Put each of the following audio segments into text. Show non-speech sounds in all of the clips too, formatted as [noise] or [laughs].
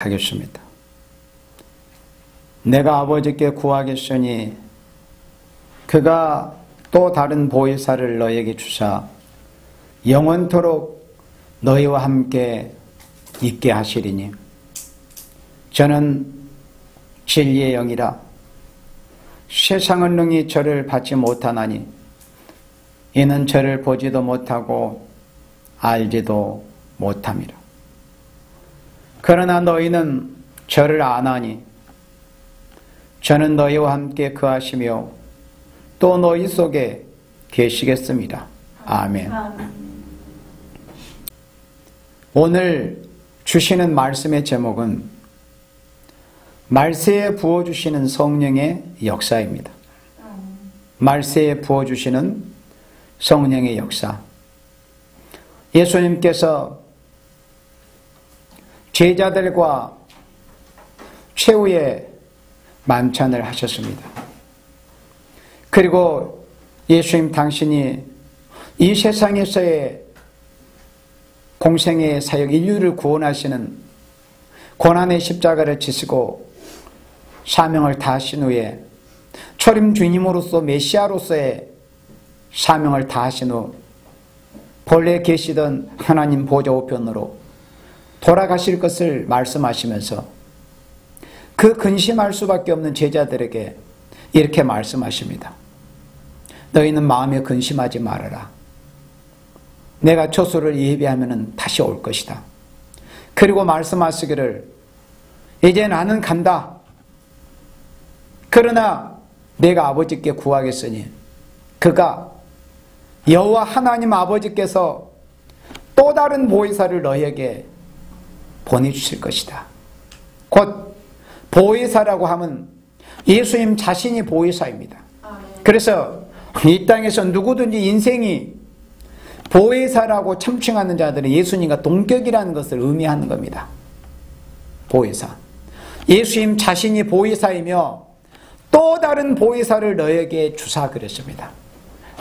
하겠습니다. 내가 아버지께 구하겠으니 그가 또 다른 보혜사를 너에게 주사 영원토록 너희와 함께 있게 하시리니 저는 진리의 영이라 세상은 능히 저를 받지 못하나니 이는 저를 보지도 못하고 알지도 못함이라. 그러나 너희는 저를 아나니 저는 너희와 함께 거하시며 또 너희 속에 계시겠습니다. 아멘. 오늘 주시는 말씀의 제목은 말세에 부어주시는 성령의 역사입니다. 말세에 부어주시는 성령의 역사. 예수님께서 제자들과 최후의 만찬을 하셨습니다. 그리고 예수님 당신이 이 세상에서의 공생의 사역 인류를 구원하시는 고난의 십자가를 지시고 사명을 다하신 후에 초림 주님으로서 메시아로서의 사명을 다하신 후 본래 계시던 하나님 보좌 우편으로 돌아가실 것을 말씀하시면서 그 근심할 수밖에 없는 제자들에게 이렇게 말씀하십니다. 너희는 마음에 근심하지 말아라. 내가 초소를 예비하면 다시 올 것이다. 그리고 말씀하시기를 이제 나는 간다. 그러나 내가 아버지께 구하겠으니 그가 여호와 하나님 아버지께서 또 다른 보혜사를 너에게 보내주실 것이다. 곧 보혜사라고 하면 예수님 자신이 보혜사입니다. 그래서 이 땅에서 누구든지 인생이 보혜사라고 참칭하는 자들은 예수님과 동격이라는 것을 의미하는 겁니다. 보혜사. 예수님 자신이 보혜사이며 또 다른 보혜사를 너에게 주사 그랬습니다.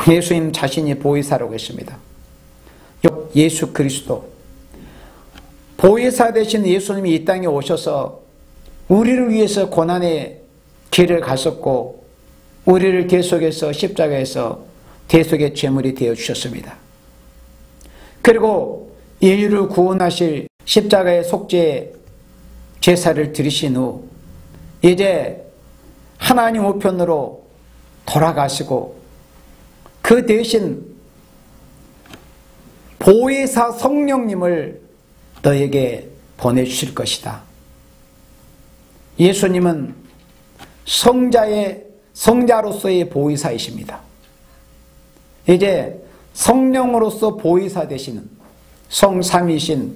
예수님 자신이 보혜사라고 했습니다. 예수 그리스도 보혜사 되신 예수님이 이 땅에 오셔서 우리를 위해서 고난의 길을 가셨고 우리를 계속해서 십자가에서 대속의 제물이 되어 주셨습니다. 그리고 인류를 구원하실 십자가의 속죄 제사를 드리신 후 이제 하나님 우편으로 돌아가시고 그 대신 보혜사 성령님을 너에게 보내주실 것이다. 예수님은 성자의 성자로서의 보이사이십니다. 이제 성령으로서 보이사 되시는 성삼이신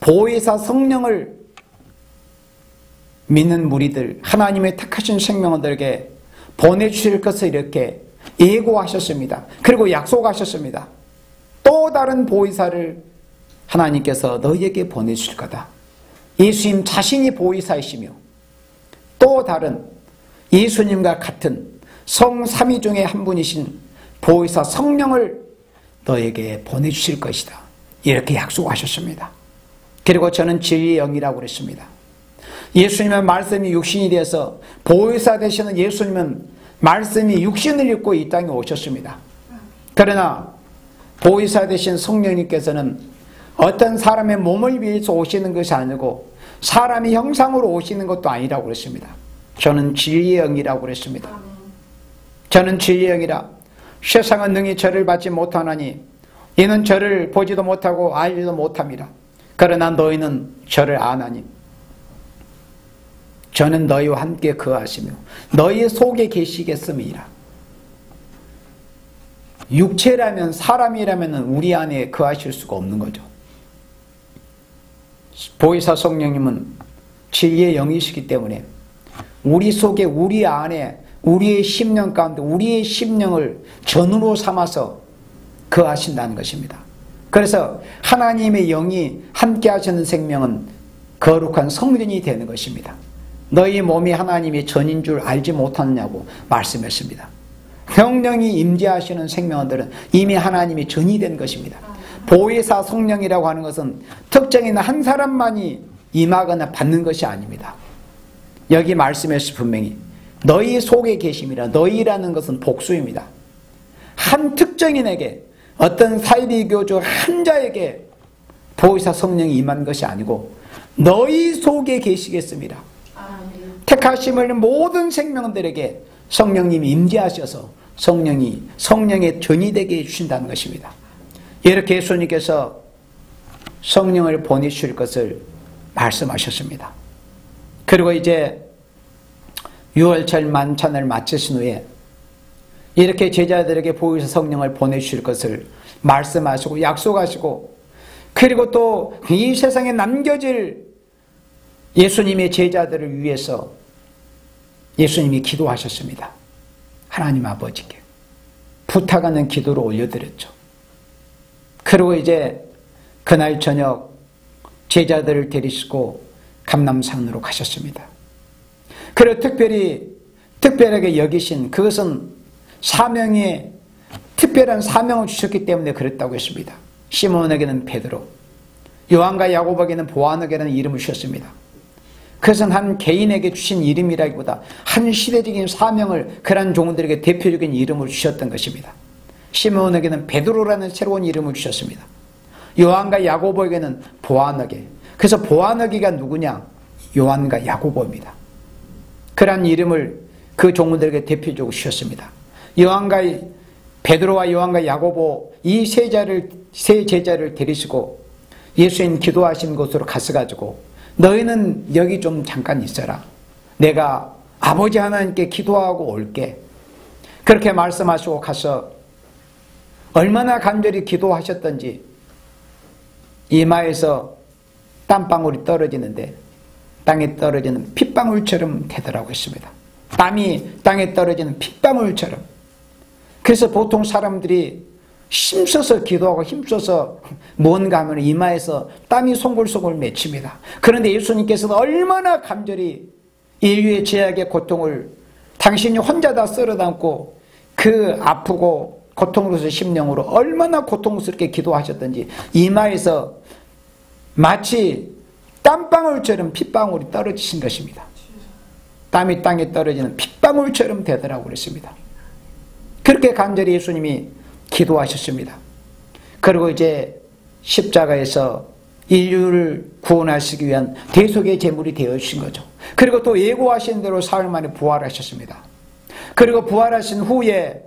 보이사 성령을 믿는 무리들 하나님의 택하신 생명들에게 보내주실 것을 이렇게 예고하셨습니다. 그리고 약속하셨습니다. 또 다른 보이사를 하나님께서 너희에게 보내주실 거다. 예수님 자신이 보이사이시며 또 다른 예수님과 같은 성삼위 중에 한 분이신 보이사 성령을 너에게 보내주실 것이다. 이렇게 약속하셨습니다. 그리고 저는 진리의 영이라고 그랬습니다. 예수님의 말씀이 육신이 되어서 보이사 되시는 예수님은 말씀이 육신을 입고 이 땅에 오셨습니다. 그러나 보이사 되신 성령님께서는 어떤 사람의 몸을 위해서 오시는 것이 아니고 사람의 형상으로 오시는 것도 아니라고 그랬습니다. 저는 진리의 영이라고 그랬습니다. 저는 진리의 영이라 세상은 능히 저를 받지 못하나니 이는 저를 보지도 못하고 알지도 못함이라. 그러나 너희는 저를 아나니 저는 너희와 함께 거하시며 너희 속에 계시겠음이라. 육체라면 사람이라면 우리 안에 거하실 수가 없는 거죠. 보이사 성령님은 진리의 영이시기 때문에 우리 속에 우리 안에 우리의 심령 가운데 우리의 심령을 전으로 삼아서 거하신다는 것입니다. 그래서 하나님의 영이 함께 하시는 생명은 거룩한 성전이 되는 것입니다. 너희 몸이 하나님의 전인 줄 알지 못하느냐고 말씀했습니다. 성령이 임재하시는 생명들은 이미 하나님의 전이 된 것입니다. 보혜사 성령이라고 하는 것은 특정인 한 사람만이 임하거나 받는 것이 아닙니다. 여기 말씀에서 분명히 너희 속에 계심이라 너희라는 것은 복수입니다. 한 특정인에게 어떤 사이비 교주 한 자에게 보이사 성령이 임한 것이 아니고 너희 속에 계시겠습니다. 택하심을 모든 생명들에게 성령님이 임재하셔서 성령이 성령의 전이 되게 해주신다는 것입니다. 이렇게 예수님께서 성령을 보내 주실 것을 말씀하셨습니다. 그리고 이제 6월절 만찬을 마치신 후에 이렇게 제자들에게 보이서 성령을 보내주실 것을 말씀하시고 약속하시고 그리고 또 이 세상에 남겨질 예수님의 제자들을 위해서 예수님이 기도하셨습니다. 하나님 아버지께 부탁하는 기도를 올려드렸죠. 그리고 이제 그날 저녁 제자들을 데리시고 감남산으로 가셨습니다. 그리고 특별히 특별하게 여기신 그것은 사명에 특별한 사명을 주셨기 때문에 그랬다고 했습니다. 시몬에게는 베드로, 요한과 야고보에게는 보아너게라는 이름을 주셨습니다. 그것은 한 개인에게 주신 이름이라기보다 한 시대적인 사명을 그런 종들에게 대표적인 이름을 주셨던 것입니다. 시몬에게는 베드로라는 새로운 이름을 주셨습니다. 요한과 야고보에게는 보아너게. 그래서 보아너기가 누구냐? 요한과 야고보입니다. 그런 이름을 그 종들에게 대표적으로 주셨습니다. 요한과 베드로와 요한과 야고보 이 세 자를 세 제자를 데리시고 예수님 기도하신 곳으로 가서 가지고 너희는 여기 좀 잠깐 있어라. 내가 아버지 하나님께 기도하고 올게. 그렇게 말씀하시고 가서 얼마나 간절히 기도하셨던지 이마에서 땀방울이 떨어지는데 땅에 떨어지는 핏방울처럼 되더라고 했습니다. 땀이 땅에 떨어지는 핏방울처럼. 그래서 보통 사람들이 힘써서 기도하고 힘써서 뭔가 하면 이마에서 땀이 송골송골 맺힙니다. 그런데 예수님께서는 얼마나 간절히 인류의 죄악의 고통을 당신이 혼자 다 쓸어담고 그 아프고 고통으로서 심령으로 얼마나 고통스럽게 기도하셨던지 이마에서 마치 땀방울처럼 핏방울이 떨어지신 것입니다. 땀이 땅에 떨어지는 핏방울처럼 되더라고 그랬습니다. 그렇게 간절히 예수님이 기도하셨습니다. 그리고 이제 십자가에서 인류를 구원하시기 위한 대속의 제물이 되어주신 거죠. 그리고 또 예고하신 대로 사흘 만에 부활하셨습니다. 그리고 부활하신 후에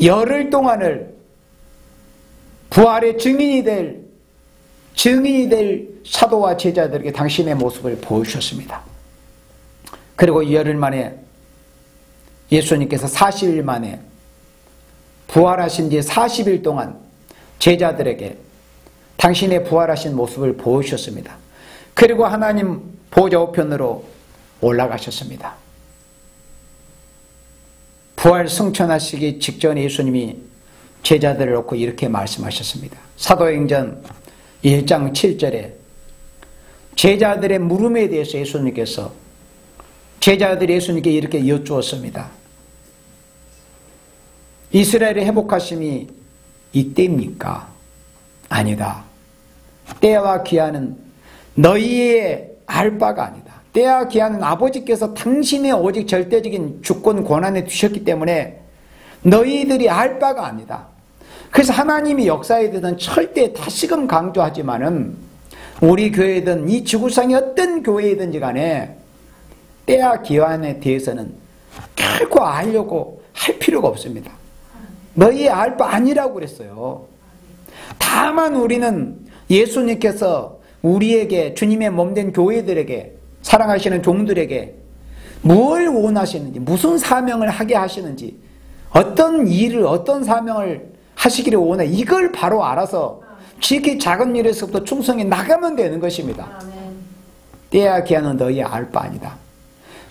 열흘 동안을 부활의 증인이 될 증인이 될 사도와 제자들에게 당신의 모습을 보여주셨습니다. 그리고 열흘 만에 예수님께서 40일 만에 부활하신 지 40일 동안 제자들에게 당신의 부활하신 모습을 보여주셨습니다. 그리고 하나님 보좌 우편으로 올라가셨습니다. 부활 승천하시기 직전에 예수님이 제자들을 놓고 이렇게 말씀하셨습니다. 사도행전 1장 7절에 제자들의 물음에 대해서 예수님께서 제자들이 예수님께 이렇게 여쭈었습니다. 이스라엘의 회복하심이 이때입니까? 아니다. 때와 기한은 너희의 알 바가 아니다. 때와 기한은 아버지께서 당신의 오직 절대적인 주권 권한에 두셨기 때문에 너희들이 알 바가 아니다. 그래서 하나님이 역사에 대해서는 절대 다시금 강조하지만은 우리 교회든 이 지구상의 어떤 교회이든지 간에 때와 기한에 대해서는 결코 알려고 할 필요가 없습니다. 너희 알 바 아니라고 그랬어요. 다만 우리는 예수님께서 우리에게 주님의 몸된 교회들에게 사랑하시는 종들에게 뭘 원하시는지 무슨 사명을 하게 하시는지 어떤 일을 어떤 사명을 하시기를 원해 이걸 바로 알아서 지극히 작은 일에서부터 충성히 나가면 되는 것입니다. 때야 기한은 너희 알 바 아니다.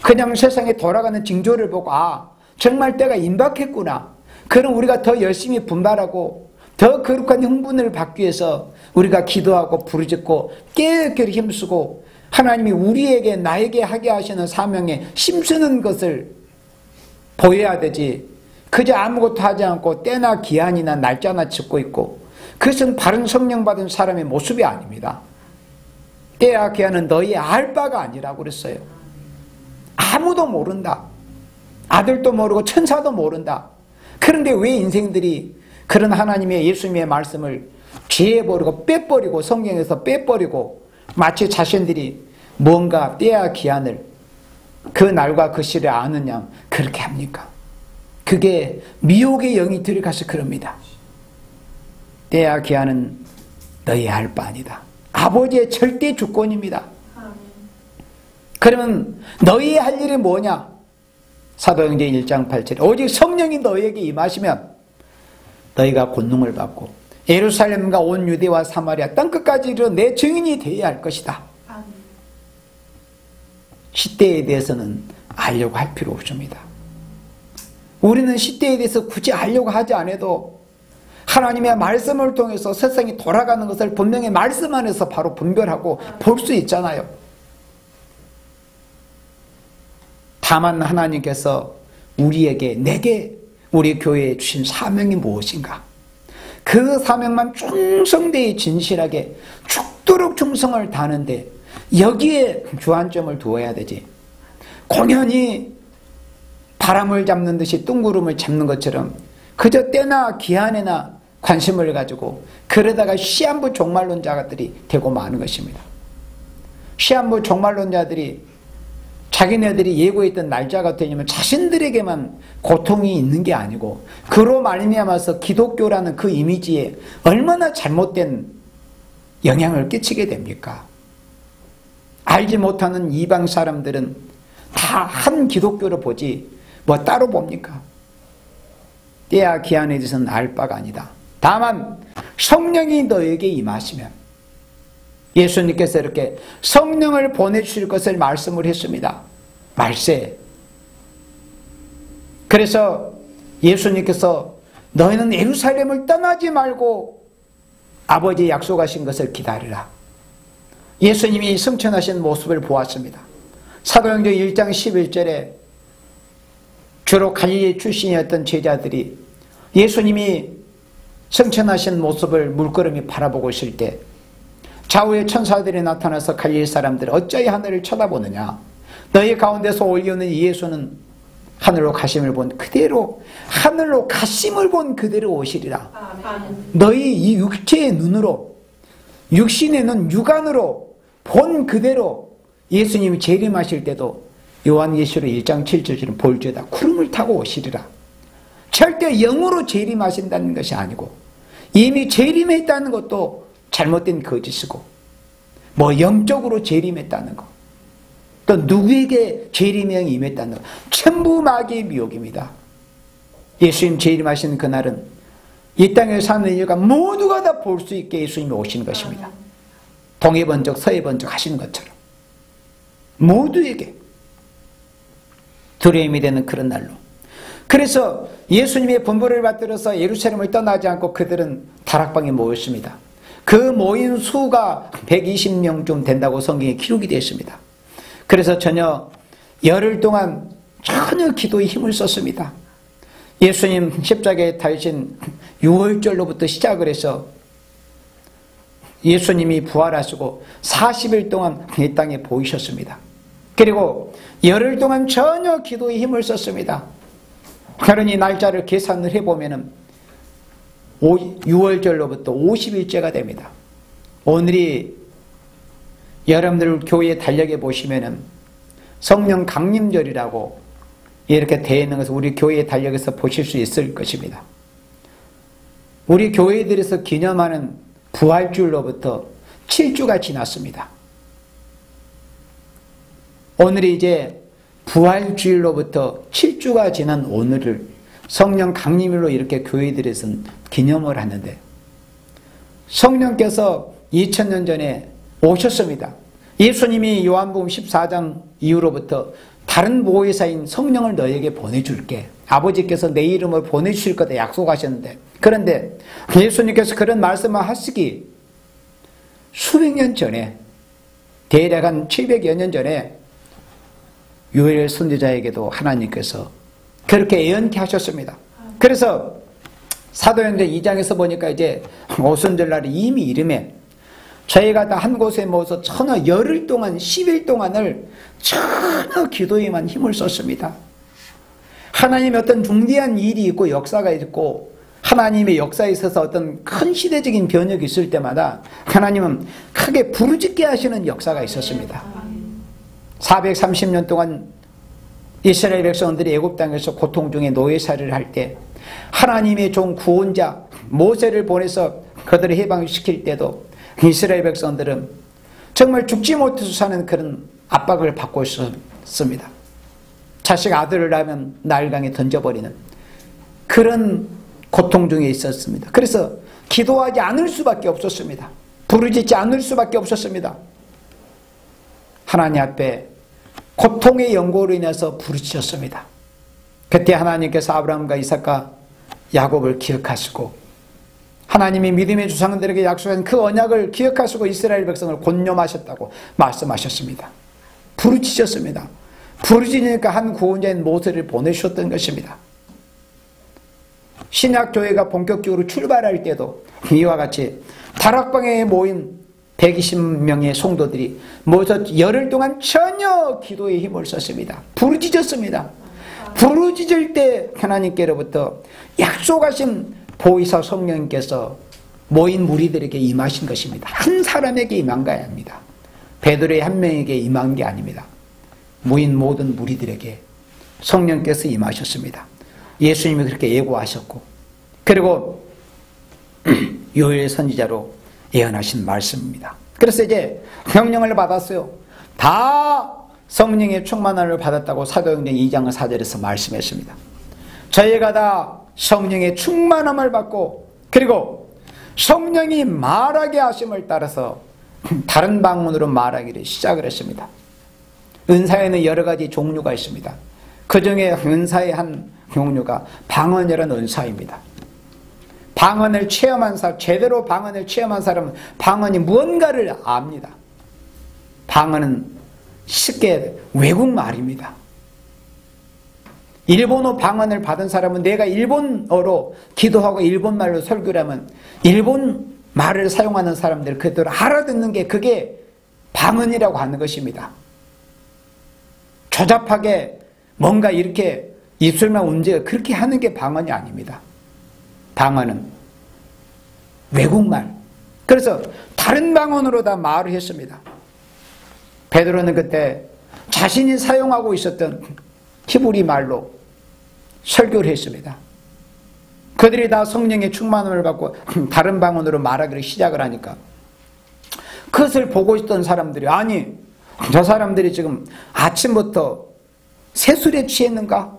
그냥 세상에 돌아가는 징조를 보고 아 정말 때가 임박했구나. 그럼 우리가 더 열심히 분발하고 더 거룩한 흥분을 받기 위해서 우리가 기도하고 부르짖고 깨끗이 힘쓰고 하나님이 우리에게 나에게 하게 하시는 사명에 힘쓰는 것을 보여야 되지 그저 아무것도 하지 않고 때나 기한이나 날짜나 짓고 있고 그것은 바른 성령 받은 사람의 모습이 아닙니다. 때야 기한은 너희 알 바가 아니라고 그랬어요. 아무도 모른다. 아들도 모르고 천사도 모른다. 그런데 왜 인생들이 그런 하나님의 예수님의 말씀을 지해버리고 빼버리고 성경에서 빼버리고 마치 자신들이 뭔가 때야 기한을 그 날과 그 시를 아느냐 그렇게 합니까? 그게 미혹의 영이 들어가서 그럽니다. 때야 기한은 너희 알바 아니다. 아버지의 절대 주권입니다. 그러면 너희 할 일이 뭐냐? 사도행전 1장 8절 오직 성령이 너희에게 임하시면 너희가 권능을 받고 예루살렘과 온 유대와 사마리아 땅 끝까지 이르러 내 증인이 되어야 할 것이다. 시대에 대해서는 알려고 할 필요 없습니다. 우리는 시대에 대해서 굳이 알려고 하지 않아도 하나님의 말씀을 통해서 세상이 돌아가는 것을 분명히 말씀 안에서 바로 분별하고 볼 수 있잖아요. 다만 하나님께서 우리에게 내게 우리 교회에 주신 사명이 무엇인가? 그 사명만 충성되이 진실하게 죽도록 충성을 다하는데 여기에 주안점을 두어야 되지. 공연히 바람을 잡는 듯이 뚱구름을 잡는 것처럼 그저 때나 기한에나 관심을 가지고 그러다가 시한부 종말론자들이 되고 마는 것입니다. 시한부 종말론자들이 자기네들이 예고했던 날짜가 되냐면 자신들에게만 고통이 있는 게 아니고 그로 말미암아서 기독교라는 그 이미지에 얼마나 잘못된 영향을 끼치게 됩니까? 알지 못하는 이방 사람들은 다 한 기독교를 보지 뭐 따로 봅니까? 때야 기한에 대해서는 알 바가 아니다. 다만 성령이 너에게 임하시면 예수님께서 이렇게 성령을 보내주실 것을 말씀을 했습니다. 말세. 그래서 예수님께서 너희는 예루살렘을 떠나지 말고 아버지 약속하신 것을 기다리라. 예수님이 승천하신 모습을 보았습니다. 사도행전 1장 11절에 주로 갈릴리 출신이었던 제자들이 예수님이 승천하신 모습을 물끄러미 바라보고 있을 때 좌우의 천사들이 나타나서 갈릴 사람들 어찌 하늘을 쳐다보느냐 너희 가운데서 올려오는 예수는 하늘로 가심을 본 그대로 하늘로 가심을 본 그대로 오시리라. 너희 이 육체의 눈으로 육신의 눈 육안으로 본 그대로 예수님이 재림하실 때도 요한예시로 1장 7절처럼 볼죄다 구름을 타고 오시리라. 절대 영으로 재림하신다는 것이 아니고 이미 재림했다는 것도 잘못된 거짓이고 뭐 영적으로 재림했다는 것. 또 누구에게 재림이 임했다는 것. 전부 마귀의 미혹입니다. 예수님 재림하시는 그날은 이 땅에 사는 인류가 모두가 다 볼 수 있게 예수님이 오시는 것입니다. 동해 번쩍 서해 번쩍 하시는 것처럼 모두에게 두려움이 되는 그런 날로 그래서 예수님의 분부를 받들어서 예루살렘을 떠나지 않고 그들은 다락방에 모였습니다. 그 모인 수가 120명 된다고 성경에 기록이 되어 있습니다. 그래서 전혀 열흘 동안 전혀 기도에 힘을 썼습니다. 예수님 십자가에 달신 6월절로부터 시작을 해서 예수님이 부활하시고 40일 동안 이 땅에 보이셨습니다. 그리고 열흘 동안 전혀 기도에 힘을 썼습니다. 그러니 날짜를 계산을 해보면 6월절로부터 50일째가 됩니다. 오늘이 여러분들 교회 달력에 보시면 성령 강림절이라고 이렇게 되어 있는 것을 우리 교회 달력에서 보실 수 있을 것입니다. 우리 교회들에서 기념하는 부활주일로부터 7주가 지났습니다. 오늘이 이제 부활주일로부터 7주가 지난 오늘을 성령 강림일로 이렇게 교회들에서는 기념을 하는데 성령께서 2000년 전에 오셨습니다. 예수님이 요한복음 14장 이후로부터 다른 보혜사인 성령을 너에게 보내줄게. 아버지께서 내 이름을 보내주실 거다 약속하셨는데 그런데 예수님께서 그런 말씀을 하시기 수백 년 전에 대략 한 700여 년 전에 요엘 선지자에게도 하나님께서 그렇게 예언케 하셨습니다. 그래서 사도행전 2장에서 보니까 이제 오순절날에 이미 이름에 저희가 다 한 곳에 모여서 전혀 열흘 동안 10일 동안을 전혀 기도에만 힘을 썼습니다. 하나님의 어떤 중대한 일이 있고 역사가 있고 하나님의 역사에 있어서 어떤 큰 시대적인 변혁이 있을 때마다 하나님은 크게 부르짖게 하시는 역사가 있었습니다. 430년 동안 이스라엘 백성들이 애굽 땅에서 고통 중에 노예살이를 할 때 하나님의 종 구원자 모세를 보내서 그들을 해방시킬 때도 이스라엘 백성들은 정말 죽지 못해서 사는 그런 압박을 받고 있었습니다. 자식 아들을 낳으면 나일강에 던져버리는 그런 고통 중에 있었습니다. 그래서 기도하지 않을 수밖에 없었습니다. 부르짖지 않을 수밖에 없었습니다. 하나님 앞에 고통의 연고로 인해서 부르짖었습니다. 그때 하나님께서 아브라함과 이삭과 야곱을 기억하시고 하나님이 믿음의 주상들에게 약속한 그 언약을 기억하시고 이스라엘 백성을 곤념하셨다고 말씀하셨습니다. 부르짖었습니다. 부르짖으니까 한 구원자인 모세를 보내셨던 것입니다. 신약교회가 본격적으로 출발할 때도 이와 같이 다락방에 모인 120명의 성도들이 모여서 열흘 동안 전혀 기도에 힘을 썼습니다. 부르짖었습니다. 부르짖을 때 하나님께로부터 약속하신 보이사 성령님께서 모인 무리들에게 임하신 것입니다. 한 사람에게 임한 게 아닙니다. 베드로의 한 명에게 임한 게 아닙니다. 모인 모든 무리들에게 성령께서 임하셨습니다. 예수님이 그렇게 예고하셨고 그리고 [clears throat] 요엘 선지자로 예언하신 말씀입니다. 그래서 이제 명령을 받았어요. 다 성령의 충만함을 받았다고 사도행전 2장 4절에서 말씀했습니다. 저희가 다 성령의 충만함을 받고 그리고 성령이 말하게 하심을 따라서 다른 방문으로 말하기를 시작을 했습니다. 은사에는 여러 가지 종류가 있습니다. 그 중에 은사의 한 종류가 방언이라는 은사입니다. 방언을 체험한 사람, 제대로 방언을 체험한 사람은 방언이 무언가를 압니다. 방언은 쉽게 외국 말입니다. 일본어 방언을 받은 사람은 내가 일본어로 기도하고 일본말로 설교를 하면 일본 말을 사용하는 사람들 그대로 알아듣는 게 그게 방언이라고 하는 것입니다. 조잡하게 뭔가 이렇게 입술만 움직여 그렇게 하는 게 방언이 아닙니다. 방언은 외국말. 그래서 다른 방언으로 다 말을 했습니다. 베드로는 그때 자신이 사용하고 있었던 히브리 말로 설교를 했습니다. 그들이 다 성령의 충만함을 받고 [laughs] 다른 방언으로 말하기를 시작을 하니까 그것을 보고 있던 사람들이 아니 저 사람들이 지금 아침부터 새술에 취했는가?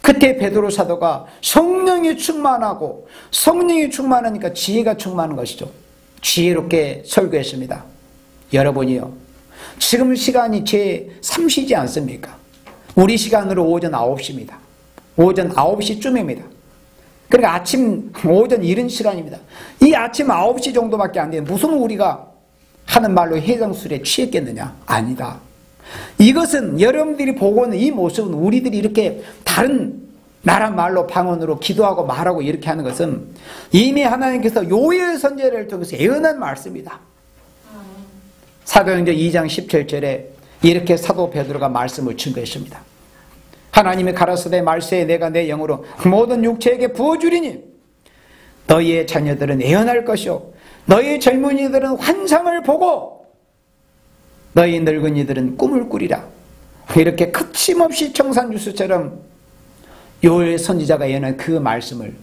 그때 베드로 사도가 성령이 충만하고 성령이 충만하니까 지혜가 충만한 것이죠. 지혜롭게 설교했습니다. 여러분이요. 지금 시간이 제 3시지 않습니까? 우리 시간으로 오전 9시입니다. 오전 9시쯤입니다. 그러니까 아침, 오전 이른 시간입니다. 이 아침 9시 정도밖에 안 되는 무슨 우리가 하는 말로 해장술에 취했겠느냐? 아니다. 이것은 여러분들이 보고 있는 이 모습은 우리들이 이렇게 다른 나라 말로 방언으로 기도하고 말하고 이렇게 하는 것은 이미 하나님께서 요엘 선제를 통해서 예언한 말씀이다. 사도행전 2장 17절에 이렇게 사도 베드로가 말씀을 증거했습니다. 하나님이 가라사대 말세에 내가 내 영으로 모든 육체에게 부어주리니 너희의 자녀들은 예언할 것이요 너희 젊은이들은 환상을 보고 너희 늙은이들은 꿈을 꾸리라. 이렇게 거침없이 청산유수처럼 요엘 선지자가 예언한 그 말씀을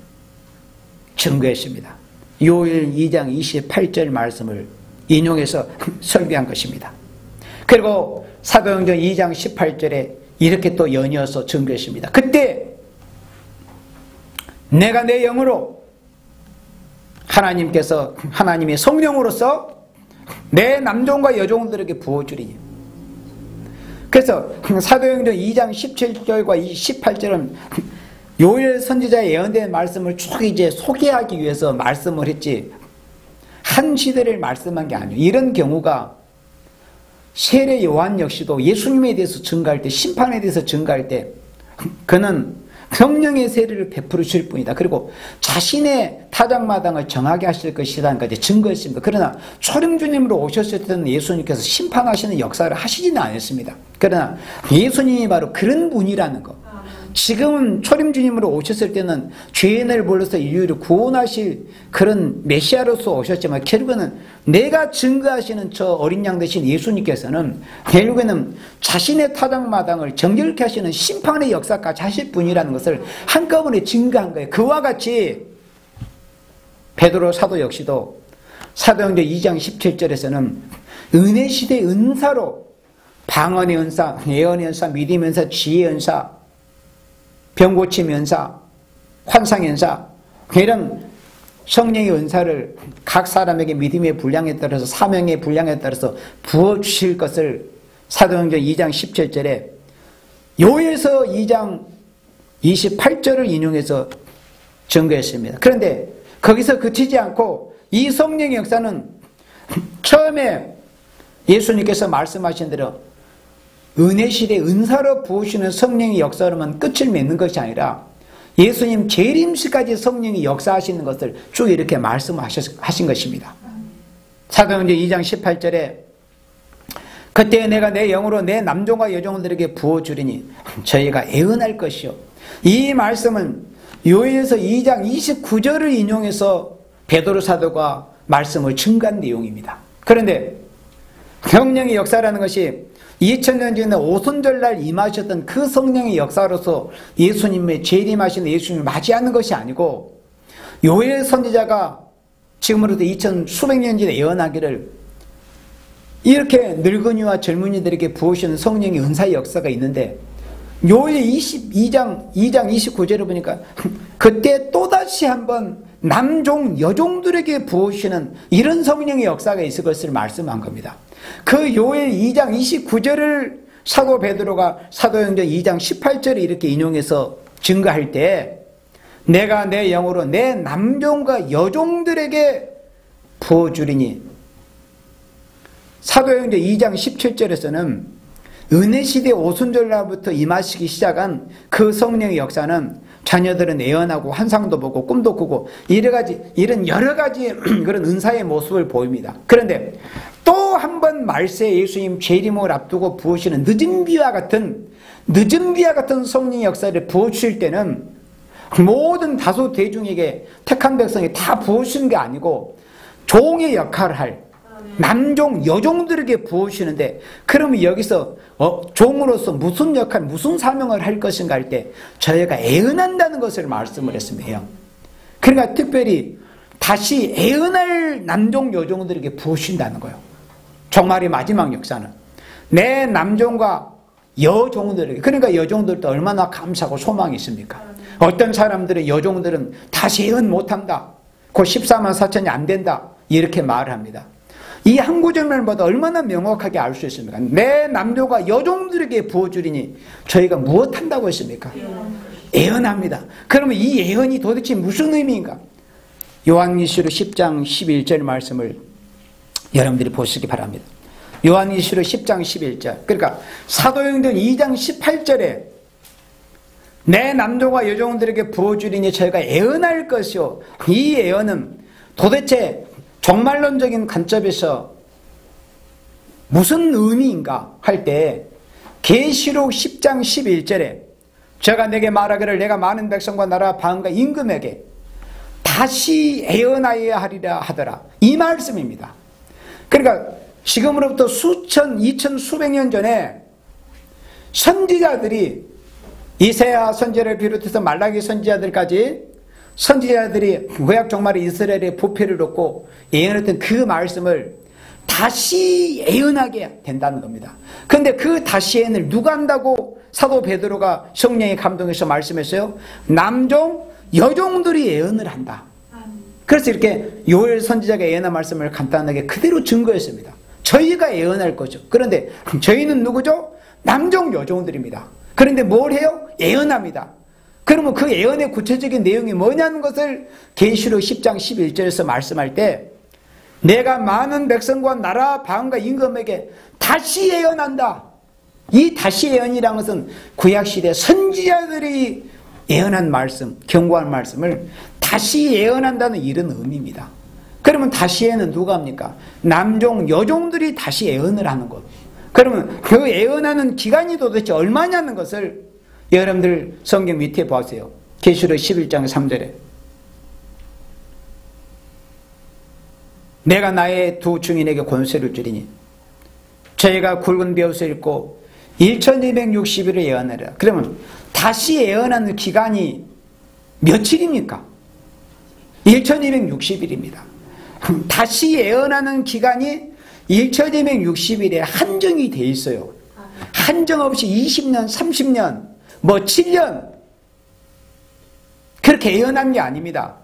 증거했습니다. 요엘 2장 28절 말씀을 인용해서 [laughs] 설교한 것입니다. 그리고 사도행전 2장 18절에 이렇게 또 연이어서 증거했습니다. 그때 내가 내 영으로 하나님께서 하나님의 성령으로서 내 남종과 여종들에게 부어주리니 그래서 사도행전 2장 17절과 18절은 요엘 선지자의 예언된 말씀을 쭉 이제 소개하기 위해서 말씀을 했지 한 시대를 말씀한 게 아니에요. 이런 경우가 세례 요한 역시도 예수님에 대해서 증가할 때 심판에 대해서 증가할 때 그는 성령의 세례를 베풀어 줄 뿐이다. 그리고 자신의 타작마당을 정하게 하실 것이라는 것이 증거했습니다. 그러나 초림주님으로 오셨을 때는 예수님께서 심판하시는 역사를 하시지는 않았습니다. 그러나 예수님이 바로 그런 분이라는 것. 지금은 초림주님으로 오셨을 때는 죄인을 불러서 인류를 구원하실 그런 메시아로서 오셨지만 결국에는 내가 증거하시는 저 어린 양 대신 예수님께서는 결국에는 자신의 타작마당을 정결케 하시는 심판의 역사까지 하실 분이라는 것을 한꺼번에 증거한 거예요. 그와 같이 베드로 사도 역시도 사도행전 2장 17절에서는 은혜 시대 은사로 방언의 은사, 예언의 은사, 믿음의 은사, 지혜의 은사, 병 고침 연사, 환상 연사 이런 성령의 은사를 각 사람에게 믿음의 분량에 따라서 사명의 분량에 따라서 부어 주실 것을 사도행전 2장 17절에 요에서 2장 28절을 인용해서 증거했습니다. 그런데 거기서 그치지 않고 이 성령의 역사는 처음에 예수님께서 말씀하신 대로 은혜 시대 은사로 부으시는 성령의 역사로만 끝을 맺는 것이 아니라 예수님 재림시까지 성령이 역사하시는 것을 쭉 이렇게 말씀하신 것입니다. 사도행전 2장 18절에 그때 내가 내 영으로 내 남종과 여종들에게 부어주리니 저희가 애은할 것이요. 이 말씀은 요에서 2장 29절을 인용해서 베드로 사도가 말씀을 증가한 내용입니다. 그런데 성령의 역사라는 것이 2000년 전에 오순절날 임하셨던 그 성령의 역사로서 예수님의 재림하시는 예수님을 맞이하는 것이 아니고 요엘 선지자가 지금으로부터 2000 수백 년 전에 예언하기를 이렇게 늙은이와 젊은이들에게 부으시는 성령의 은사의 역사가 있는데 요엘 22장 2장 29절을 보니까 [laughs] 그때 또다시 한번 남종 여종들에게 부으시는 이런 성령의 역사가 있을 것을 말씀한 겁니다. 그 요엘 2장 29절을 사도 베드로가 사도행전 2장 18절에 이렇게 인용해서 증거할 때 내가 내 영으로 내 남종과 여종들에게 부어주리니 사도행전 2장 17절에서는 은혜시대 오순절날부터 임하시기 시작한 그 성령의 역사는 자녀들은 예언하고 환상도 보고 꿈도 꾸고 이러 가지 이런 여러 가지 [clears throat] 그런 은사의 모습을 보입니다. 그런데 또 한 번 말세 예수님 재림을 앞두고 부으시는 늦은 비와 같은 늦은 비와 같은 성령 역사를 부어주실 때는 모든 다수 대중에게 택한 백성이 다 부으시는 게 아니고 종의 역할을 할 남종, 여종들에게 부으시는데 그러면 여기서 어, 종으로서 무슨 역할, 무슨 사명을 할 것인가 할 때 저희가 애은한다는 것을 말씀을 했습니다. 그러니까 특별히 다시 애은할 남종, 여종들에게 부으신다는 거예요. 정말이 마지막 역사는 내 남종과 여종들에게 그러니까 여종들도 얼마나 감사하고 소망이 있습니까? 어떤 사람들은 여종들은 다시 애은 못한다. 그 14만 4천이 안 된다. 이렇게 말을 합니다. 이 한 구절만 봐도 얼마나 명확하게 알 수 있습니까? 내 남녀가 여종들에게 부어주리니 저희가 무엇한다고 했습니까? 예언합니다. 그러면 이 예언이 도대체 무슨 의미인가? 요한일시로 10장 11절 말씀을 여러분들이 보시기 바랍니다. 요한일시로 10장 11절. 그러니까 사도행전 2장 18절에 내 남종과 여종들에게 부어주리니 저희가 예언할 것이요. 이 예언은 도대체 종말론적인 관점에서 무슨 의미인가 할 때 계시록 10장 11절에 제가 내게 말하기를 내가 많은 백성과 나라 방과 임금에게 다시 애언하여야 하리라 하더라. 이 말씀입니다. 그러니까 지금으로부터 수천, 이천, 수백 년 전에 선지자들이 이세야 선지자를 비롯해서 말라기 선지자들까지 선지자들이 구약 종말에 이스라엘의 부패를 얻고 예언했던 그 말씀을 다시 예언하게 된다는 겁니다. 그런데 그 다시 예언을 누가 한다고 사도 베드로가 성령의 감동에서 말씀했어요? 남종, 여종들이 예언을 한다. 그래서 이렇게 요엘 선지자가 예언한 말씀을 간단하게 그대로 증거했습니다. 저희가 예언할 거죠. 그런데 저희는 누구죠? 남종, 여종들입니다. 그런데 뭘 해요? 예언합니다. 그러면 그 예언의 구체적인 내용이 뭐냐는 것을 계시록 10장 11절에서 말씀할 때 내가 많은 백성과 나라 방과 임금에게 다시 예언한다. 이 다시 예언이라는 것은 구약시대 선지자들이 예언한 말씀, 경고한 말씀을 다시 예언한다는 이런 의미입니다. 그러면 다시에는 누가 합니까? 남종, 여종들이 다시 예언을 하는 것. 그러면 그 예언하는 기간이 도대체 얼마냐는 것을 여러분들 성경 밑에 보세요. 계시록 11장 3절에 내가 나의 두 증인에게 권세를 주리니 저희가 굵은 벼옷을 입고 1260일을 예언하라. 그러면 다시 예언하는 기간이 며칠입니까? 1260일입니다. [laughs] 다시 예언하는 기간이 1260일에 한정이 돼 있어요. 한정 없이 20년, 30년, 뭐 7년 그렇게 예언한 게 아닙니다.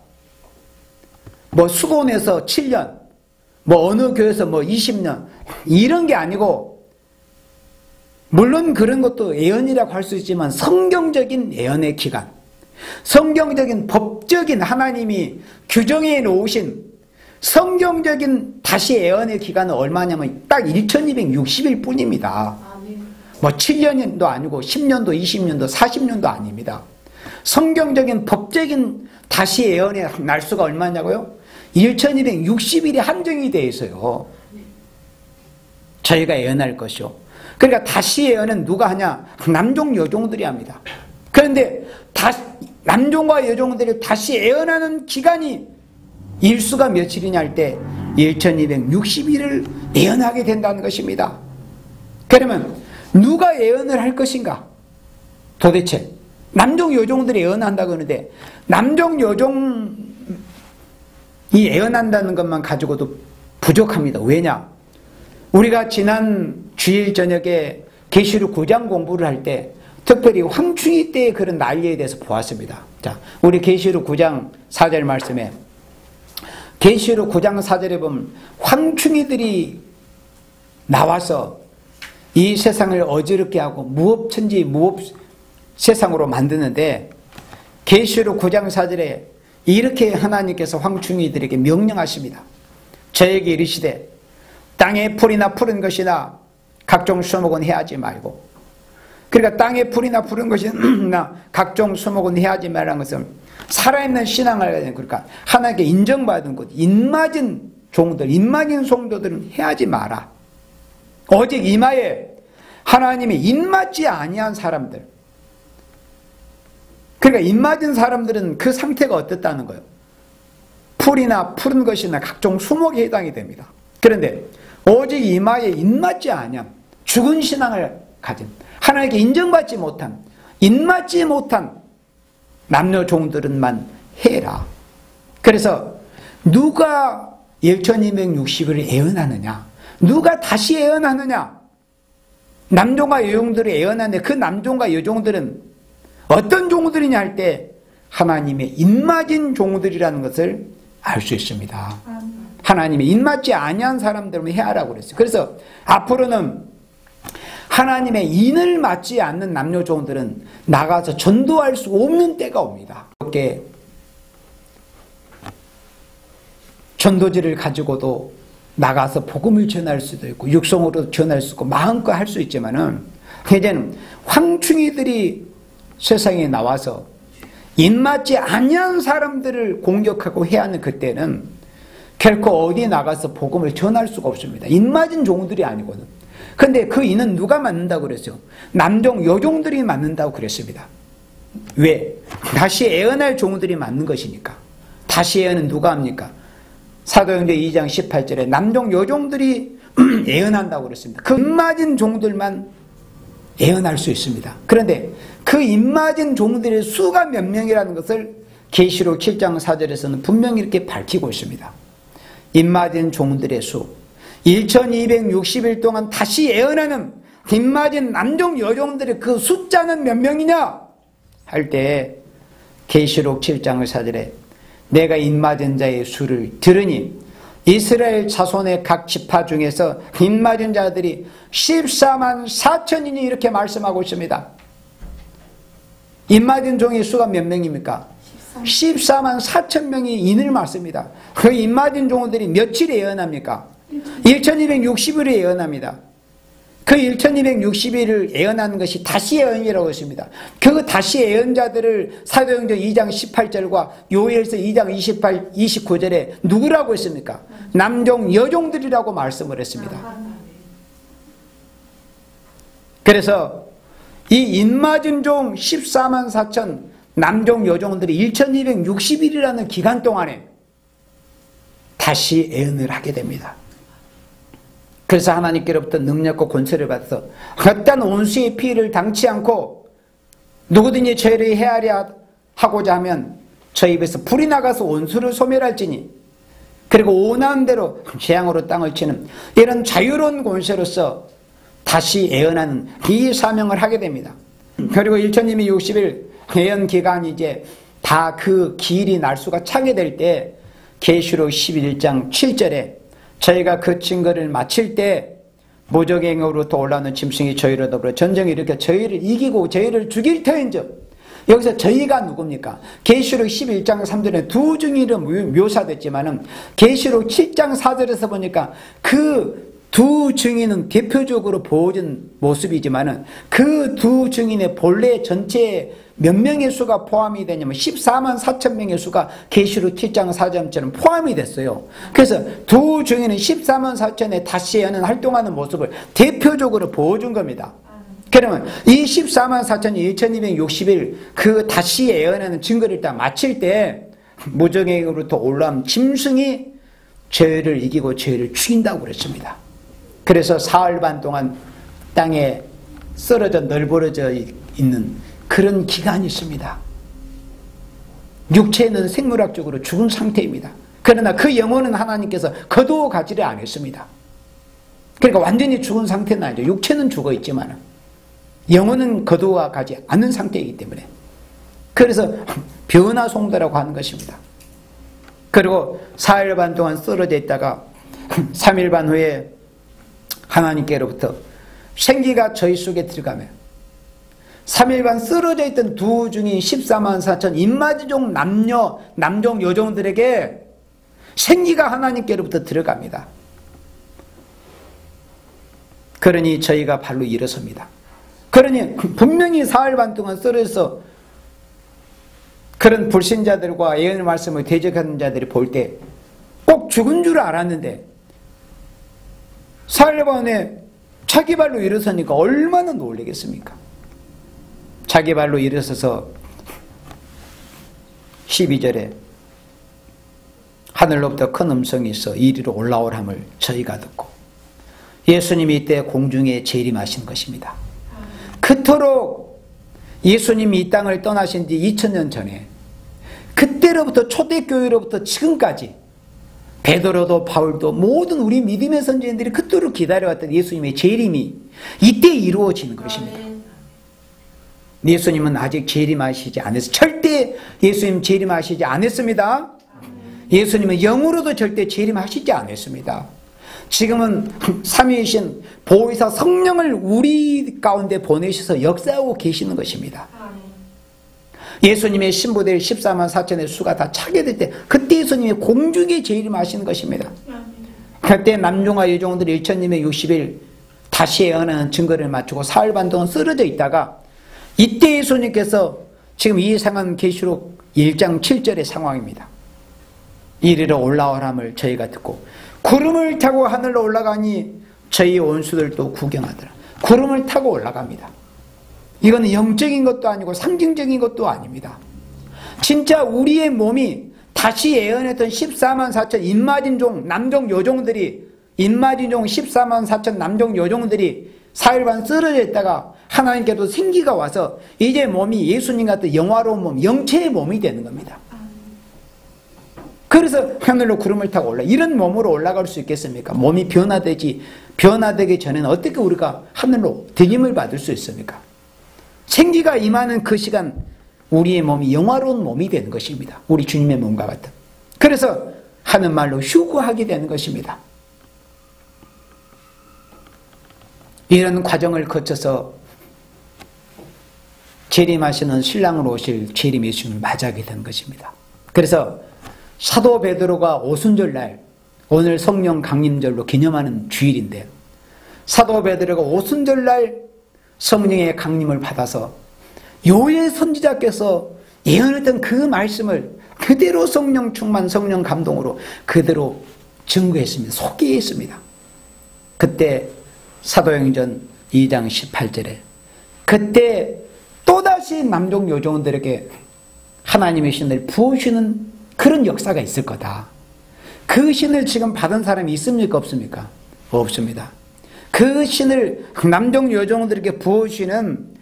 뭐 수도원에서 7년, 뭐 어느 교회에서 뭐 20년 이런 게 아니고 물론 그런 것도 예언이라고 할 수 있지만 성경적인 예언의 기간 성경적인 법적인 하나님이 규정해 놓으신 성경적인 다시 예언의 기간은 얼마냐면 딱 1260일 뿐입니다. 뭐 7년도 아니고 10년도 20년도 40년도 아닙니다. 성경적인 법적인 다시 예언의 날수가 얼마냐고요? 1260일이 한정이 되어 있어요. 저희가 예언할 것이요. 그러니까 다시 예언은 누가 하냐? 남종 여종들이 합니다. 그런데 다, 남종과 여종들이 다시 예언하는 기간이 일수가 며칠이냐 할 때 1260일을 예언하게 된다는 것입니다. 그러면 누가 예언을 할 것인가? 도대체 남종 여종들이 예언한다고 하는데 남종 여종 이 예언한다는 것만 가지고도 부족합니다. 왜냐? 우리가 지난 주일 저녁에 계시록 9장 공부를 할 때 특별히 황충이 때의 그런 난리에 대해서 보았습니다. 자, 우리 계시록 9장 4절 말씀에 계시록 9장 4절에 보면 황충이들이 나와서 이 세상을 어지럽게 하고 무업천지 무업 세상으로 만드는데 계시록 9장 4절에 이렇게 하나님께서 황충이들에게 명령하십니다. 저에게 이르시되 땅에 풀이나 푸른 것이나 각종 수목은 해하지 말고 그러니까 땅에 풀이나 푸른 것이나 각종 수목은 해하지 말라는 것은 살아있는 신앙을 되는 그러니까 하나님께 인정받은 것 인맞은 종들 인맞은 성도들은 해하지 마라 오직 이마에 하나님이 인맞지 아니한 사람들 그러니까 입맞은 사람들은 그 상태가 어떻다는 거예요. 풀이나 푸른 것이나 각종 수목에 해당이 됩니다. 그런데 오직 이마에 입맞지 아니함, 죽은 신앙을 가진 하나님께 인정받지 못한 인맞지 못한 남녀 종들은만 해라. 그래서 누가 1260을 예언하느냐? 누가 다시 예언하느냐? 남종과 여종들이 예언하는데 그 남종과 여종들은 어떤 종들이냐 할 때 하나님의 입맞은 종들이라는 것을 알 수 있습니다. 하나님의 입맞지 아니한 사람들은 해하라고 그랬어요. 그래서 앞으로는 하나님의 인을 맞지 않는 남녀 종들은 나가서 전도할 수 없는 때가 옵니다. 이렇게 전도지를 가지고도 나가서 복음을 전할 수도 있고 육성으로 전할 수 있고 마음껏 할 수 있지만은 이제는 황충이들이 세상에 나와서 입맞지 아니한 사람들을 공격하고 해야 하는 그때는 결코 어디 나가서 복음을 전할 수가 없습니다. 입맞은 종들이 아니거든. 근데 그 이는 누가 맞는다고 그랬어요? 남종, 여종들이 맞는다고 그랬습니다. 왜? 다시 애언할 종들이 맞는 것이니까. 다시 애언은 누가 합니까? 사도행전 2장 18절에 남종, 여종들이 [clears throat] 애언한다고 그랬습니다. 그 입맞은 종들만 애언할 수 있습니다. 그런데 그 입맞은 종들의 수가 몇 명이라는 것을 계시록 7장 4절에서는 분명히 이렇게 밝히고 있습니다. 입맞은 종들의 수 1260일 동안 다시 애언하는 입맞은 남종 여종들의 그 숫자는 몇 명이냐 할 때 계시록 7장 4절에 내가 입맞은 자의 수를 들으니 이스라엘 자손의 각 지파 중에서 입맞은 자들이 14만 4천이니 이렇게 말씀하고 있습니다. 입맞은 종의 수가 몇 명입니까? 14만 4천 명이 인을 맞습니다. 그 입맞은 종들이 며칠에 예언합니까? 1260일에 예언합니다. 그 1260일을 예언하는 것이 다시 예언이라고 했습니다. 그 다시 예언자들을 사도행전 2장 18절과 요엘서 2장 28, 29절에 누구라고 했습니까? 남종, 여종들이라고 말씀을 했습니다. 그래서 이 인마진종 14만 4천 남종, 여종들이 1260일이라는 기간 동안에 다시 예언을 하게 됩니다. 그래서 하나님께로부터 능력과 권세를 받아서 어떤 온수의 피해를 당치 않고 누구든지 죄를 헤아려 하고자 하면 저 입에서 불이 나가서 온수를 소멸할지니 그리고 원하는 대로 재앙으로 땅을 치는 이런 자유로운 권세로서 다시 예언하는 이 사명을 하게 됩니다. 그리고 1260일 예언 기간이 이제 다그 길이 날수가 차게 될 때 계시록 11장 7절에 저희가 그 증거를 마칠 때 무적행으로부터 올라오는 짐승이 저희를 더불어 전쟁을 일으켜 저희를 이기고 저희를 죽일 터인즉 여기서 저희가 누굽니까? 계시록 11장 3절에 두 증인으로 묘사됐지만은 계시록 7장 4절에서 보니까 그 두 증인은 대표적으로 보여준 모습이지만은 그 두 증인의 본래 전체 몇 명의 수가 포함이 되냐면 14만 4천 명의 수가 계시록 7장 4점처럼 포함이 됐어요. 그래서 두 중에는 14만 4천에 다시 하는 활동하는 모습을 대표적으로 보여준 겁니다. 그러면 이 14만 4천이 2260일 그 다시 예언하는 증거를 다 마칠 때 무정행으로부터 올라온 짐승이 죄를 이기고 죄를 죽인다고 그랬습니다. 그래서 사흘 반 동안 땅에 쓰러져 널브러져 있는 그런 기간이 있습니다. 육체는 생물학적으로 죽은 상태입니다. 그러나 그 영혼은 하나님께서 거두어 가지를 않았습니다. 그러니까 완전히 죽은 상태는 아니죠. 육체는 죽어 있지만 영혼은 거두어 가지 않는 상태이기 때문에 그래서 변화송도라고 하는 것입니다. 그리고 4일 반 동안 쓰러져 있다가 3일 반 후에 하나님께로부터 생기가 저희 속에 들어가면 3일간 쓰러져 있던 두 중인 14만 4천 인마지종 남녀, 남종, 여종들에게 생기가 하나님께로부터 들어갑니다. 그러니 저희가 발로 일어섭니다. 그러니 분명히 사흘 반 동안 쓰러져서 그런 불신자들과 예언의 말씀을 대적하는 자들이 볼 때 꼭 죽은 줄 알았는데 사흘 반에 자기 발로 일어서니까 얼마나 놀라겠습니까? 자기 발로 일어서서 12절에 하늘로부터 큰 음성이 있어 이리로 올라오람을 저희가 듣고 예수님이 이때 공중에 재림하신 것입니다. 그토록 예수님이 이 땅을 떠나신 지 2000년 전에 그때로부터 초대교회로부터 지금까지 베드로도 바울도 모든 우리 믿음의 선지자들이 그토록 기다려왔던 예수님의 재림이 이때 이루어지는 것입니다. 예수님은 아직 재림하시지 않았어요. 절대 예수님 재림하시지 않았습니다. 예수님은 영으로도 절대 재림하시지 않았습니다. 지금은 삼위이신 보혜사 성령을 우리 가운데 보내셔서 역사하고 계시는 것입니다. 예수님의 신부들 14만 4천의 수가 다 차게 될 때 그때 예수님이 공중에 재림하시는 것입니다. 그때 남종과 여종들이 1260일 다시 예언하는 증거를 맞추고 사흘 반 동안 쓰러져 있다가 이때 예수님께서 지금 이 상황 계시록 1장 7절의 상황입니다. 이리로 올라오람을 저희가 듣고 구름을 타고 하늘로 올라가니 저희 온수들도 구경하더라. 구름을 타고 올라갑니다. 이거는 영적인 것도 아니고 상징적인 것도 아닙니다. 진짜 우리의 몸이 다시 예언했던 14만 4천 인마진종 남종 여종들이 인마진종 14만 4천 남종 여종들이 사일반 쓰러져 있다가 하나님께도 생기가 와서 이제 몸이 예수님 같은 영화로운 몸, 영체의 몸이 되는 겁니다. 그래서 하늘로 구름을 타고 올라 이런 몸으로 올라갈 수 있겠습니까? 몸이 변화되지 변화되기 전에는 어떻게 우리가 하늘로 대김을 받을 수 있습니까? 생기가 임하는 그 시간 우리의 몸이 영화로운 몸이 되는 것입니다. 우리 주님의 몸과 같은. 그래서 하는 말로 휴구하게 되는 것입니다. 이런 과정을 거쳐서 재림하시는 신랑으로 오실 재림 예수님을 맞이하게 된 것입니다. 그래서 사도 베드로가 오순절 날 오늘 성령 강림절로 기념하는 주일인데 사도 베드로가 오순절 날 성령의 강림을 받아서 요의 선지자께서 예언했던 그 말씀을 그대로 성령 충만 성령 감동으로 그대로 증거했습니다. 소개했습니다. 그때 사도행전 2장 18절에 그때 또다시 남종 요정들에게 하나님의 신을 부어주는 그런 역사가 있을 거다. 그 신을 지금 받은 사람이 있습니까? 없습니까? 없습니다. 그 신을 남종 요정들에게 부어주시는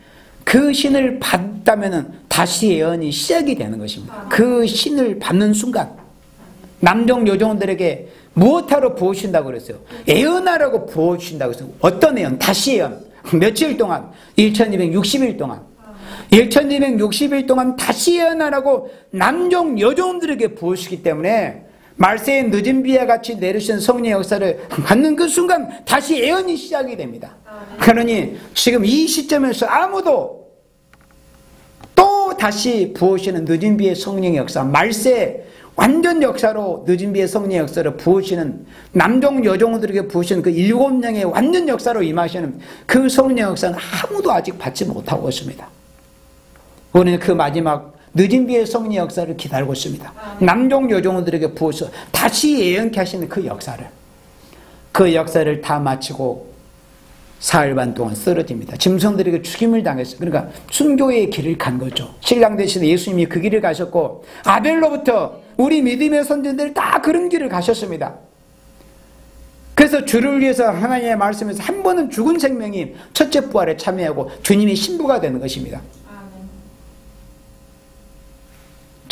그 신을 받다면 다시 예언이 시작이 되는 것입니다. 그 신을 받는 순간 남종 요정들에게 무엇하러 부어주신다고 그랬어요? 예언하라고 부어주신다고 했어요. 어떤 예언? 다시 예언. 며칠 동안? 1260일 동안. 1260일 동안 다시 예언하라고 남종 여종들에게 부으시기 때문에 말세의 늦은 비와 같이 내리신 성령의 역사를 받는 그 순간 다시 예언이 시작이 됩니다. 그러니 지금 이 시점에서 아무도 또 다시 부으시는 늦은 비의 성령의 역사, 말세 완전 역사로 늦은 비의 성령의 역사를 부으시는 남종 여종들에게 부으시는 그 일곱 명의 완전 역사로 임하시는 그 성령 역사는 아무도 아직 받지 못하고 있습니다. 우리는 그 마지막 늦은 비의 성령 역사를 기다리고 있습니다. 남종 여종들에게 부어서 다시 예언케 하시는 그 역사를 그 역사를 다 마치고 사흘 반 동안 쓰러집니다. 짐승들에게 죽임을 당했어요. 그러니까 순교의 길을 간 거죠. 신랑 대신 예수님이 그 길을 가셨고 아벨로부터 우리 믿음의 선진들 다 그런 길을 가셨습니다. 그래서 주를 위해서 하나님의 말씀에서 한 번은 죽은 생명이 첫째 부활에 참여하고 주님의 신부가 되는 것입니다.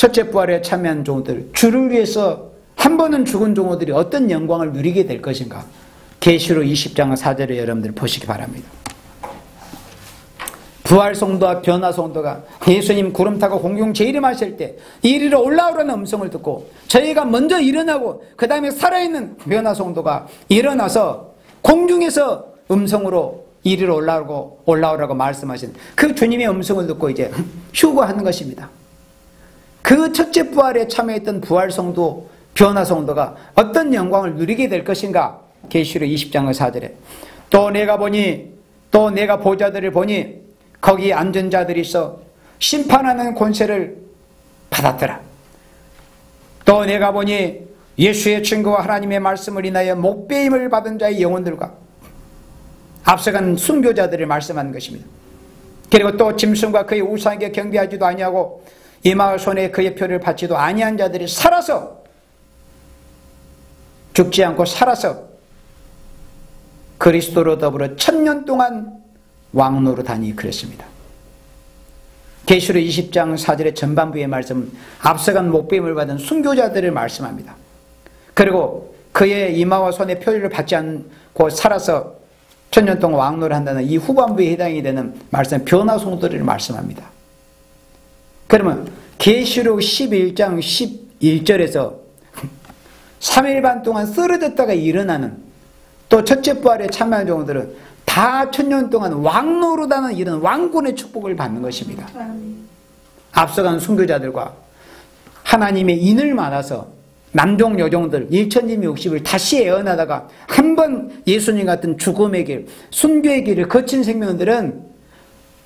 첫째 부활에 참여한 종들, 주를 위해서 한 번은 죽은 종들이 어떤 영광을 누리게 될 것인가? 계시록 20장 4절에 여러분들 보시기 바랍니다. 부활 성도와 변화 성도가 예수님 구름 타고 공중 재림하실 때 이리로 올라오라는 음성을 듣고 저희가 먼저 일어나고 그 다음에 살아있는 변화 성도가 일어나서 공중에서 음성으로 이리로 올라오고 올라오라고 말씀하신 그 주님의 음성을 듣고 이제 [laughs] 휴거하는 것입니다. 그 첫째 부활에 참여했던 부활 성도 변화 성도가 어떤 영광을 누리게 될 것인가 계시록 20장의 4절에 또 내가 보니 또 내가 보자들을 보니 거기 앉은 자들이 있어 심판하는 권세를 받았더라. 또 내가 보니 예수의 증거와 하나님의 말씀을 인하여 목배임을 받은 자의 영혼들과 앞서간 순교자들을 말씀하는 것입니다. 그리고 또 짐승과 그의 우상에게 경배하지도 아니하고 이 마을 손에 그의 표를 받지도 아니한 자들이 살아서 죽지 않고 살아서 그리스도로 더불어 천년 동안 왕노로 다니 그랬습니다. 계시록 20장 4절의 전반부의 말씀은 앞서간 목배임을 받은 순교자들을 말씀합니다. 그리고 그의 이마와 손에 표를 받지 않고 살아서 천년 동안 왕노를 한다는 이 후반부에 해당이 되는 말씀 변화송도를 말씀합니다. 그러면 계시록 11장 11절에서 3일 반 동안 쓰러졌다가 일어나는 또 첫째 부활에 참여한 종들은 다 천년 동안 왕노로다는 이런 왕군의 축복을 받는 것입니다. 앞서간 순교자들과 하나님의 인을 만나서 남종 여종들 1260을 다시 애언하다가 한 번 예수님 같은 죽음의 길, 순교의 길을 거친 생명들은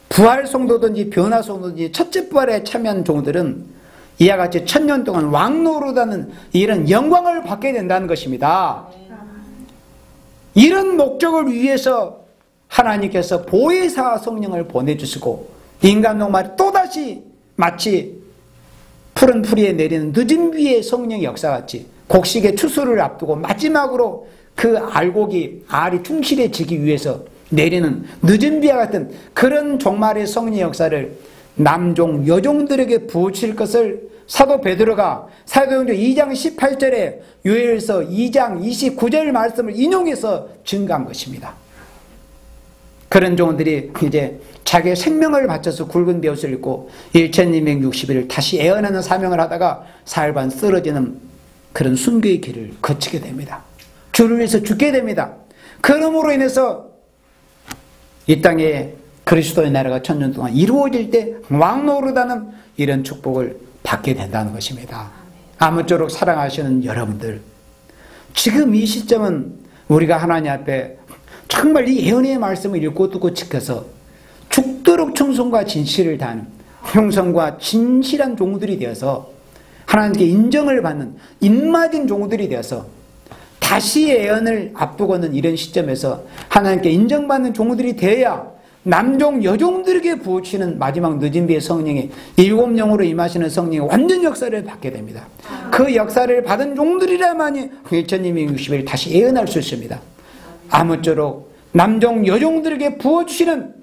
부활 성도든지 변화 성도든지 첫째 부활에 참여한 종들은 이와 같이 천년 동안 왕노로다는 이런 영광을 받게 된다는 것입니다. 이런 목적을 위해서 하나님께서 보혜사 성령을 보내주시고 인간 농말이 또다시 마치 푸른 풀이에 내리는 늦은 비의 성령 역사같이 곡식의 추수를 앞두고 마지막으로 그 알곡이 알이 충실해지기 위해서 내리는 늦은 비와 같은 그런 종말의 성령 역사를 남종 여종들에게 부으실 것을 사도 베드로가 사도행전 2장 18절에 요엘서 2장 29절 말씀을 인용해서 증가한 것입니다. 그런 종들이 이제 자기의 생명을 바쳐서 굵은 벼옷을 입고 1260일을 다시 애언하는 사명을 하다가 살반 쓰러지는 그런 순교의 길을 거치게 됩니다. 주를 위해서 죽게 됩니다. 그러므로 인해서 이 땅에 그리스도의 나라가 천년 동안 이루어질 때 왕노릇하는 이런 축복을 받게 된다는 것입니다. 아무쪼록 사랑하시는 여러분들, 지금 이 시점은 우리가 하나님 앞에 정말 이 예언의 말씀을 읽고 듣고 지켜서 죽도록 청송과 진실을 다하는 형성과 진실한 종들이 되어서 하나님께 인정을 받는 인마진 종들이 되어서 다시 예언을 앞두고는 이런 시점에서 하나님께 인정받는 종들이 되어야 남종 여종들에게 부어치는 마지막 늦은 비의 성령이 일곱 영으로 임하시는 성령이 완전 역사를 받게 됩니다. 그 역사를 받은 종들이라만이 1260일 다시 예언할 수 있습니다. 아무쪼록 남종 여종들에게 부어주시는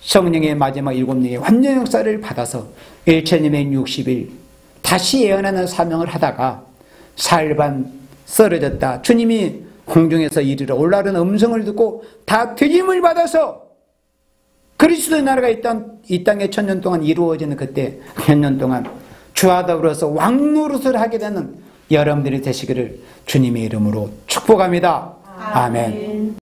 성령의 마지막 일곱 영의 완전 역사를 받아서 1260일 다시 예언하는 사명을 하다가 사일반 쓰러졌다. 주님이 공중에서 이르러 올라오는 음성을 듣고 다 되짐을 받아서 그리스도의 나라가 이, 땅, 이 땅에 천년 동안 이루어지는 그때 천년 동안 주와 더불어서 왕 노릇을 하게 되는 여러분들이 되시기를 주님의 이름으로 축복합니다. 아멘.